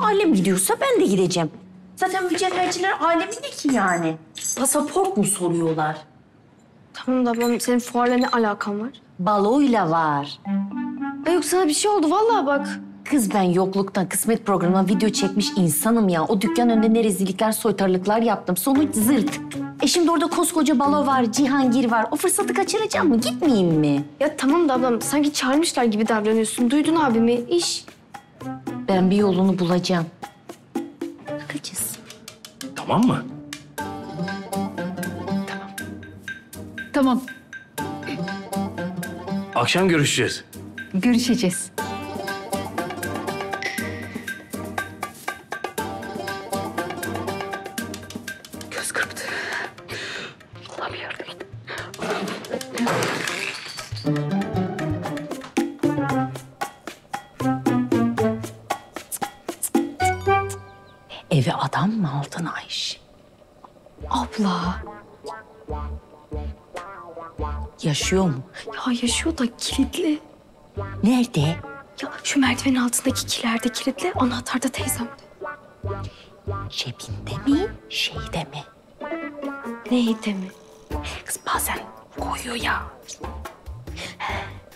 Alem gidiyorsa ben de gideceğim. Zaten mücevherciler aleminde ki yani. Pasaport mu soruyorlar? Tamam da ablam senin fuarla ne alakan var? Baloyla var. Ya yok sana bir şey oldu vallahi bak. Kız ben yokluktan kısmet programına video çekmiş insanım ya. O dükkan önünde ne rezillikler, soytarılıklar yaptım. Sonuç zırt. E şimdi orada koskoca balo var, Cihangir var. O fırsatı kaçıracağım mı? Gitmeyeyim mi? Ya tamam da ablam sanki çağırmışlar gibi davranıyorsun. Duydun abimi iş. Ben bir yolunu bulacağım. Bakacağız. Tamam mı? Tamam, Akşam görüşeceğiz. görüşeceğiz. Eve adam mı aldın Ayşe? Abla. Yaşıyor mu? Ya yaşıyor da kilitli. Nerede? Ya şu merdivenin altındaki kilerde kilitli, anahtar da teyzemde. Cebinde mi, şeyde mi? Neydi mi? Kız bazen koyuyor ya.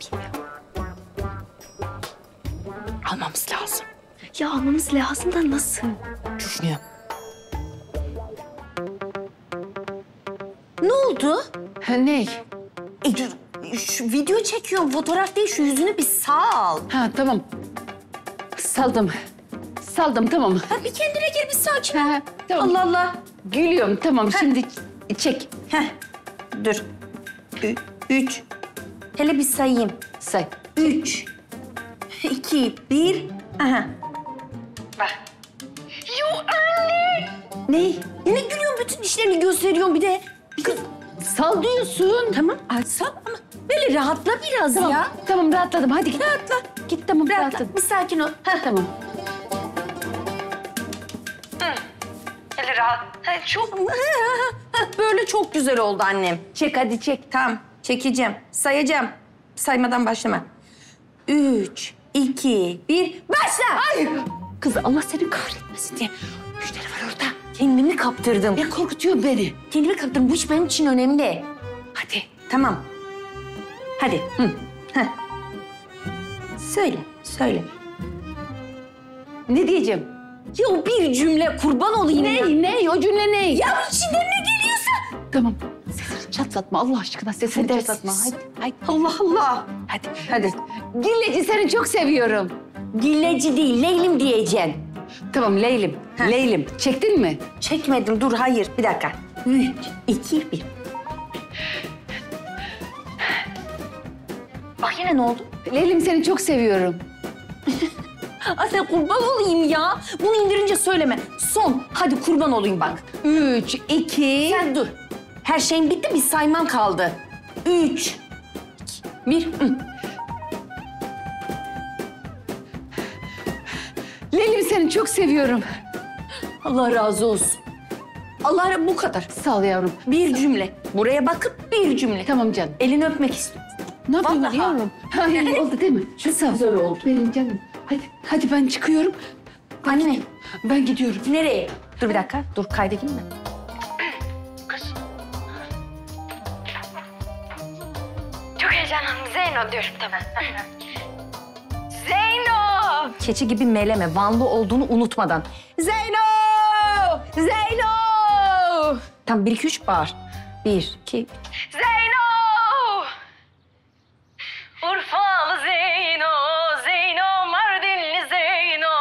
Bilmiyorum. Almamız lazım. Ya almamız lazım da nasıl? Düşünüyorum. Ne oldu? Ha, ne? E, şu video çekiyorum. Fotoğraf değil. Şu yüzünü bir sal. Ha tamam. Saldım. Saldım tamam. Ha, bir kendine gel bir sakin ol. Ha, tamam. Allah Allah. Gülüyorum tamam şimdi çek. Heh. Dur. Ü- üç. Hele bir sayayım. Say. Üç. iki, bir. Aha. Bak. Yo anne. Ne? Yine gülüyorsun. Bütün dişlerini gösteriyorsun bir de. Kız, Sal diyorsun. tamam açsam ama böyle rahatla biraz Tamam, ya. tamam rahatladım. Hadi git. Rahatla. Git tamam Rahatla. rahatladım. Bir sakin ol. Ha tamam. Çok böyle çok güzel oldu annem. Çek hadi çek. Tamam çekeceğim. Sayacağım. Saymadan başlama. Üç, iki, bir, başla. Ay. Kız Allah seni kahretmesin diye. Müşteri var orada. Kendimi kaptırdım. Ne korkutuyor beni? Kendimi kaptırdım. Bu iş benim için önemli. Hadi. Tamam. Hadi. Hı. Heh. Söyle, söyle. Ne diyeceğim? Ya o bir cümle kurban olayım ya. Ne? Ne? O cümle ne? Ya içinden ne geliyorsa. Tamam. Sesini çatlatma Allah aşkına. Sesini çatlatma. Hadi. Hadi. Allah Allah. Hadi. Hadi. Gilleci seni çok seviyorum. Dilleci değil, Leylim diyeceksin. Tamam Leylim. Ha. Leylim. Çektin mi? Çekmedim, dur hayır. Bir dakika. Üç, iki, bir. Bak yine ne oldu? Leylim seni çok seviyorum. Ay sen kurban olayım ya. Bunu indirince söyleme. Son. Hadi kurban olayım bak. Üç, iki... Sen dur. Her şeyin bitti, bir sayman kaldı. Üç, iki, bir. Hı. Leylim seni çok seviyorum. Allah razı olsun. Allah ra- bu kadar. Sağ ol yavrum. Bir cümle. Buraya bakıp bir cümle. Tamam canım. Elini öpmek istiyorum. Ne yapıyorsun Vallahi. yavrum? Ha, iyi oldu değil mi? Çok güzel oldu. Benim canım. Hadi, hadi ben çıkıyorum. Anne, Ben gidiyorum. nereye? Dur bir dakika. Dur kaydedeyim mi? Çok heyecanlandım. Zeyno diyorum tamam. Zeyno! Keçi gibi meleme. Vanlı olduğunu unutmadan. Zeyno! Zeyno! Tam bir, iki, üç bağır. Bir, iki, Zeyno! Urfalı Zeyno, Zeyno Mardinli Zeyno,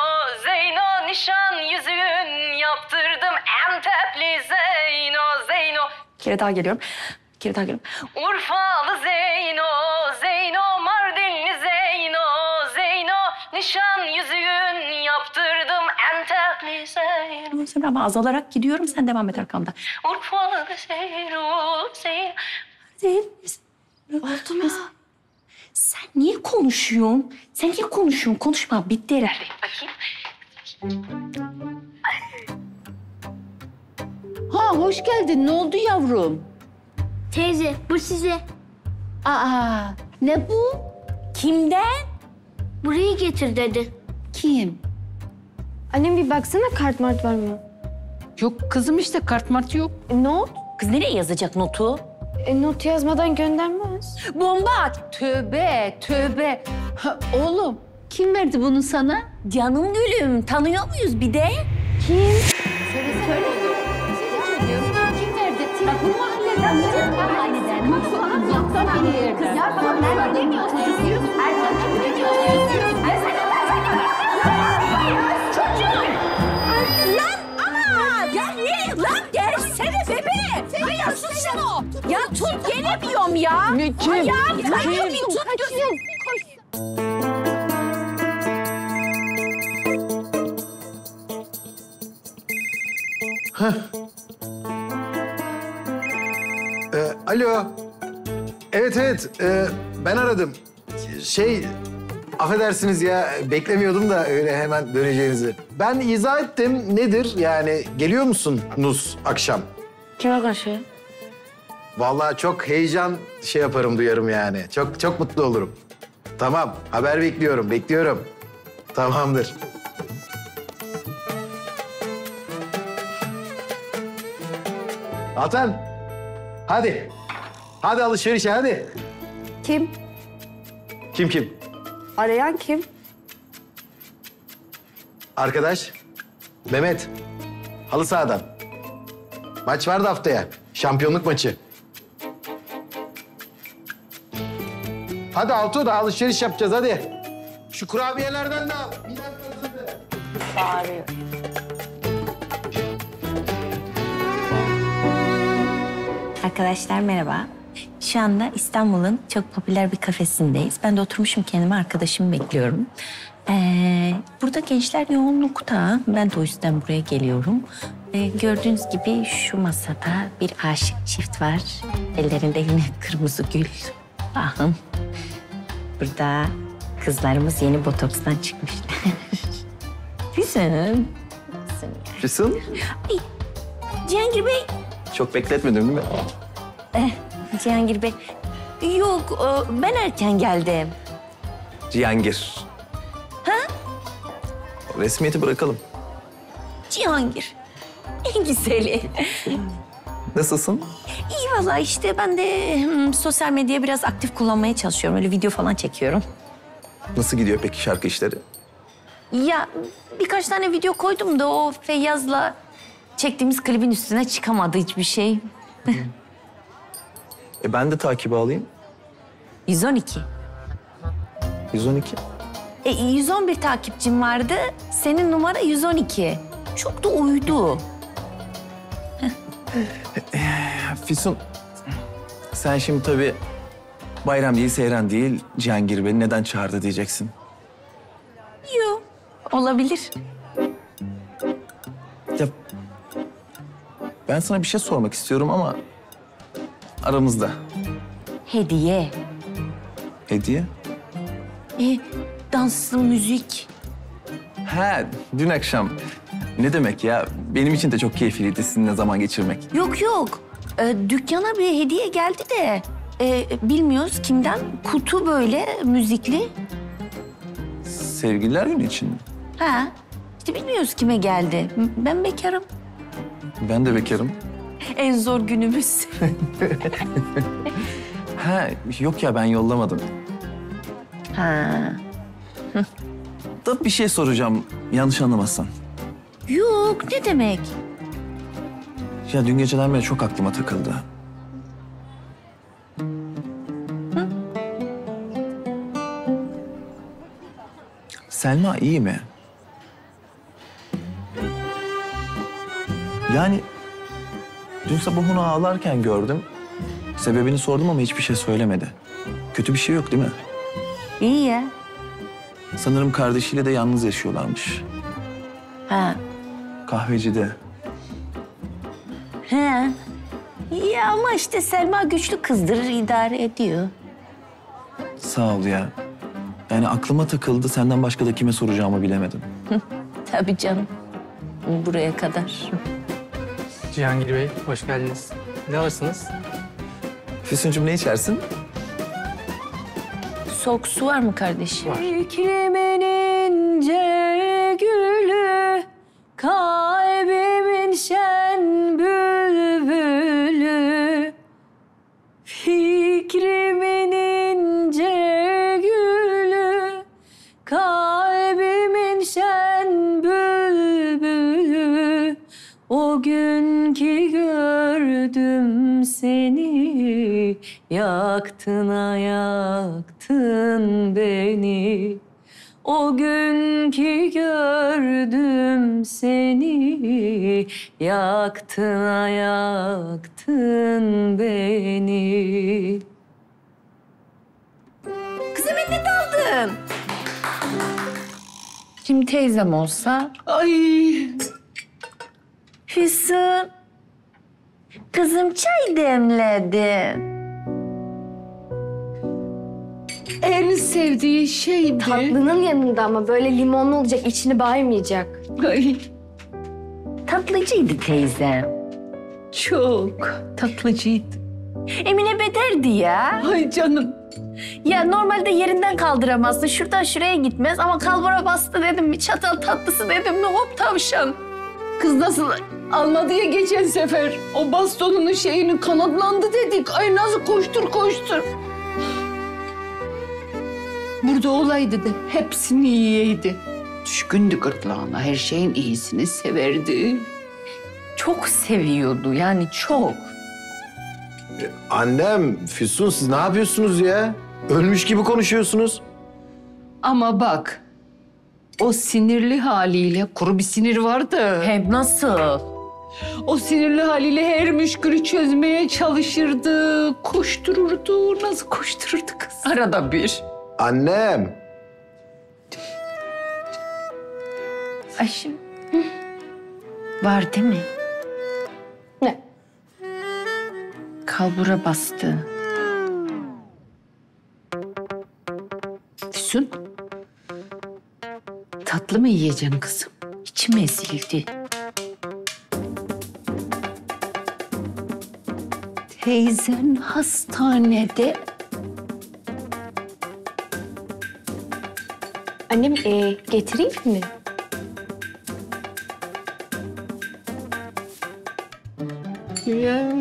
Zeyno nişan yüzüğün yaptırdım Antepli Zeyno, Zeyno. Bir kere daha geliyorum. Bir kere daha geliyorum. Urfalı Zeyno Zeyno nişan yüzüğün yaptırdım Antepli Zeyno. Sonra ama azalarak gidiyorum. Sen devam et arkamda. Urfalı Zeyno, Zeyno. Zeyn- Oldu mu? Sen niye konuşuyorsun? Sen niye konuşuyorsun? Konuşma. Bitti herhalde. Ha hoş geldin. Ne oldu yavrum? Teyze bu size. Aa ne bu? Kimden? Burayı getir dedi. Kim? Annem bir baksana kart mart var mı? Yok kızım işte kart mart yok. E, not? Kız nereye yazacak notu? E, not yazmadan göndermez. Bomba! Tövbe tövbe. Ha, oğlum kim verdi bunu sana? Canım gülüm tanıyor muyuz bir de? Söyle söyle. Seni söylüyorum. Kim verdi? Bak bu mahalleden mi? Bu mahalleden. Mutfağın uzaktan bir yerden. Kız ya tamam nerede demiyorsun? Erkan tut gelemiyorum ya. Ne kim? Ay ya gelemiyorum tut. Ee, alo. Evet evet ee, ben aradım. Şey affedersiniz ya beklemiyordum da öyle hemen döneceğinizi. Ben izah ettim nedir yani geliyor musun Nus akşam? Kime karşı? Vallahi çok heyecan şey yaparım duyarım yani. Çok çok mutlu olurum. Tamam haber bekliyorum bekliyorum. Tamamdır. Atan hadi. Hadi alışverişe hadi. Kim? Kim kim? Arayan kim? Arkadaş Mehmet. Halı sahadan. Maç vardı haftaya. Şampiyonluk maçı. Hadi Altuğ da alışveriş yapacağız hadi. Şu kurabiyelerden de al. Bir dakika dilerim. Arkadaşlar merhaba. Şu anda İstanbul'un çok popüler bir kafesindeyiz. Ben de oturmuşum kendime arkadaşımı bekliyorum. Ee, burada gençler yoğunlukta. Ben de o yüzden buraya geliyorum. Ee, gördüğünüz gibi şu masada bir aşık çift var. Ellerinde yine kırmızı gül. Ahım. Burada kızlarımız yeni botokstan çıkmışlar. Güzel. Füsun, Cihangir Bey çok bekletmedim değil mi? Cihangir Bey. Yok, e, ben erken geldim. Cihangir. Ha? Resmiyeti bırakalım. Cihangir. En güzeli. Nasılsın? İyi valla işte ben de hmm, sosyal medyayı biraz aktif kullanmaya çalışıyorum. Öyle video falan çekiyorum. Nasıl gidiyor peki şarkı işleri? Ya birkaç tane video koydum da o Feyyaz'la çektiğimiz klibin üstüne çıkamadı hiçbir şey. E ben de takibi alayım. 112. 112. E, 111 takipçim vardı. Senin numara 112. Çok da uydu. Ya Füsun, sen şimdi tabii bayram değil, seyran değil, Cihangir beni neden çağırdı diyeceksin. Yok. Olabilir. Ya ben sana bir şey sormak istiyorum ama aramızda. Hediye. Hediye? E, danslı müzik. Ha, dün akşam. Ne demek ya? Benim için de çok keyifliydi sizinle zaman geçirmek. Yok yok. Ee, dükkana bir hediye geldi de e, bilmiyoruz kimden. Kutu böyle müzikli. Sevgililer günü için mi? Ha. İşte bilmiyoruz kime geldi. Ben bekarım. Ben de bekarım. En zor günümüz. Ha, yok ya ben yollamadım. ha. Da bir şey soracağım yanlış anlamazsan. Yok ne demek? Ya dün geceden beri çok aklıma takıldı. Selma iyi mi? Yani dün sabah onu ağlarken gördüm. Sebebini sordum ama hiçbir şey söylemedi. Kötü bir şey yok değil mi? İyi ya. Sanırım kardeşiyle de yalnız yaşıyorlarmış. Ha. Kahvecide. Ha. Ya ama işte Selma güçlü kızdır, idare ediyor. Sağ ol ya. Yani aklıma takıldı. Senden başka da kime soracağımı bilemedim. Tabii canım. Buraya kadar. Cihangir Bey, hoş geldiniz. Ne alırsınız? Füsuncuğum ne içersin? Soğuk su var mı kardeşim? Var. İklimin ince gülü sen şen bülbülü Fikrimin ince gülü Kalbimin şen bülbülü. O gün ki gördüm seni Yaktın ayaktın beni. O gün ki gördüm seni Yaktın yaktın beni Kızım ne daldın? Şimdi teyzem olsa Ay Füsun. Kızım çay demledim. En sevdiği şeydi. Tatlının yanında ama böyle limonlu olacak, içini baymayacak. Ay Tatlıcıydı teyzem. çok tatlıcıydı. Emine bederdi ya. Ay canım. Ya normalde yerinden kaldıramazsın. Şuradan şuraya gitmez ama kalbura bastı dedim mi? Çatal tatlısı dedim mi? Hop tavşan. Kız nasıl almadı ya geçen sefer. O bastonunun şeyini kanatlandı dedik. Ay nasıl koştur koştur. Burada olaydı da hepsini yiyeydi. Düşkündü gırtlağına, her şeyin iyisini severdi. Çok seviyordu yani çok. Annem, Füsun siz ne yapıyorsunuz ya? Ölmüş gibi konuşuyorsunuz. Ama bak, o sinirli haliyle kuru bir sinir vardı. Hem nasıl? O sinirli haliyle her müşkülü çözmeye çalışırdı, koştururdu. Nasıl koştururdu kız? Arada bir. Annem. Ayşim. Var değil mi? Ne? Kalbura bastı. Füsun, tatlı mı yiyeceksin kızım? İçime ezildi. Teyzen hastanede. Annem e, getireyim mi? Ya.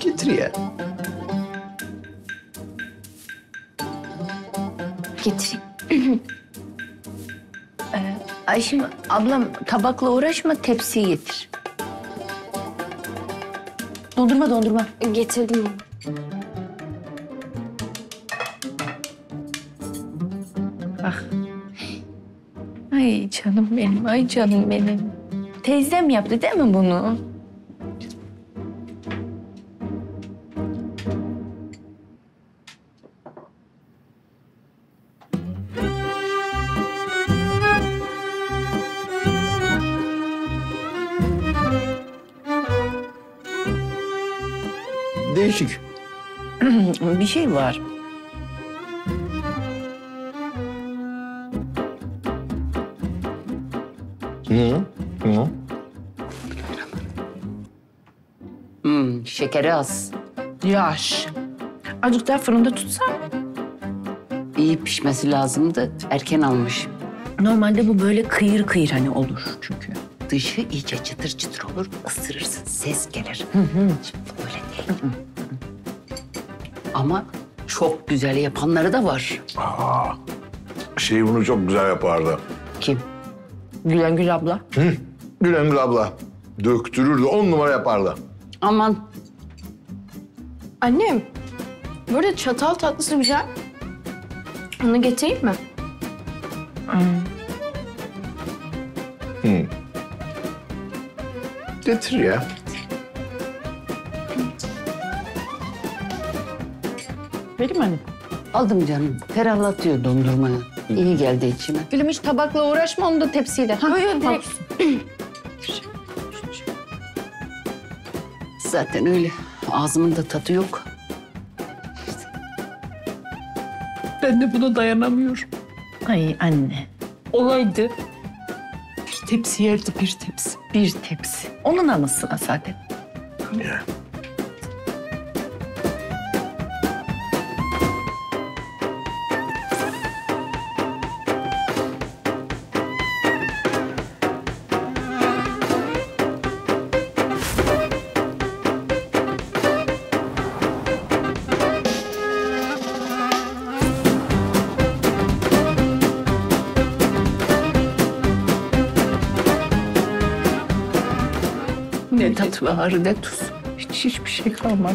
Getir ya. Getireyim. Ayşim ablam tabakla uğraşma tepsiyi getir. Dondurma dondurma. Getirdim. Bak. Ay canım benim, ay canım benim. Teyzem yaptı değil mi bunu? Değişik. Bir şey var. Hı. Hı. Hmm, şekeri az. Yaş. Azıcık daha fırında tutsan. İyi pişmesi lazımdı. Erken almış. Normalde bu böyle kıyır kıyır hani olur çünkü. Dışı iyice çıtır çıtır olur. Isırırsın, ses gelir. Şimdi öyle değil. Ama çok güzel yapanları da var. Şey bunu çok güzel yapardı. Gülengül abla. Gülengül abla. Döktürürdü, on numara yapardı. Aman Annem, burada çatal tatlısı güzel. Onu getireyim mi? Getir ya. Vereyim anne. aldım canım. Ferahlatıyor dondurmayı. İyi geldi içime. Gülüm hiç tabakla uğraşma onu da tepsiyle. Ha, yok direkt. Zaten öyle. Ağzımın da tadı yok. Ben de buna dayanamıyorum. Ay anne. Olaydı. Bir tepsi yerdi, bir tepsi. Bir tepsi. Onun anısına zaten. Tat var ne tuz. Hiç hiçbir şey kalmadı.